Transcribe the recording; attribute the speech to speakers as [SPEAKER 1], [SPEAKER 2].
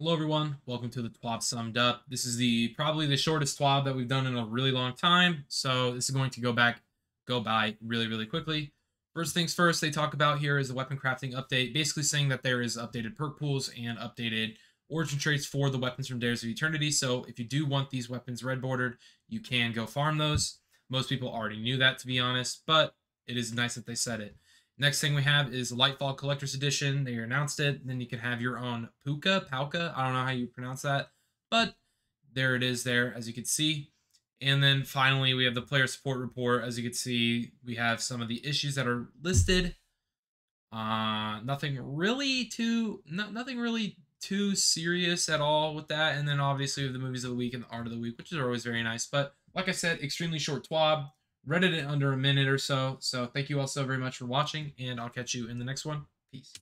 [SPEAKER 1] Hello everyone, welcome to the TWAB Summed Up. This is the probably the shortest TWAB that we've done in a really long time, so this is going to go back, go by really, really quickly. First things first, they talk about here is the weapon crafting update, basically saying that there is updated perk pools and updated origin traits for the weapons from Dares of Eternity. So if you do want these weapons red bordered, you can go farm those. Most people already knew that to be honest, but it is nice that they said it. Next thing we have is Lightfall Collector's Edition. They announced it. Then you can have your own Puka, Pauka. I don't know how you pronounce that, but there it is there, as you can see. And then finally, we have the player support report. As you can see, we have some of the issues that are listed. Uh, nothing really too, no, nothing really too serious at all with that. And then obviously we have the movies of the week and the art of the week, which are always very nice. But like I said, extremely short twab read it in under a minute or so. So thank you all so very much for watching, and I'll catch you in the next one. Peace.